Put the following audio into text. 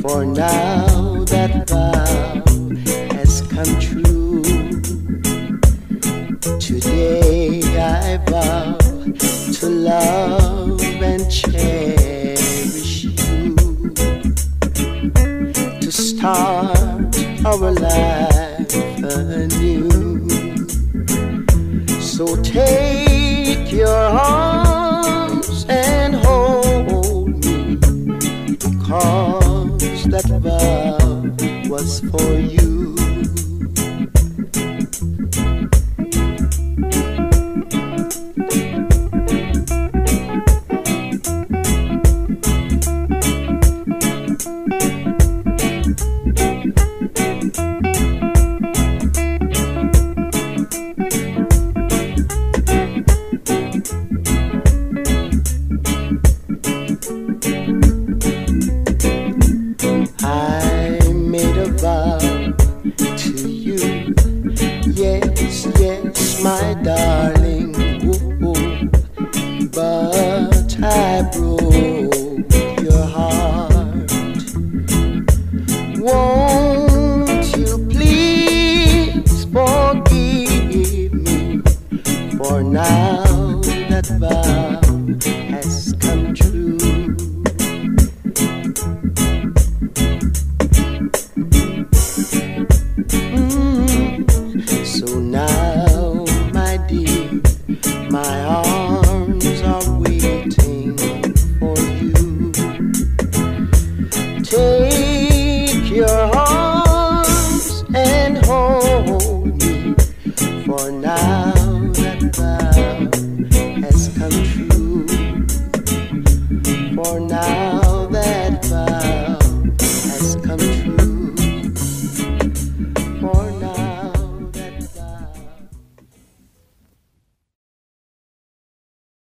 for now that vow has come true? Today I vow to love and cherish you, to start our life anew. So take was for you. To you. Yes, yes, my darling. Ooh, but I broke your heart. Won't you please forgive me? For now that vow has come true. So now,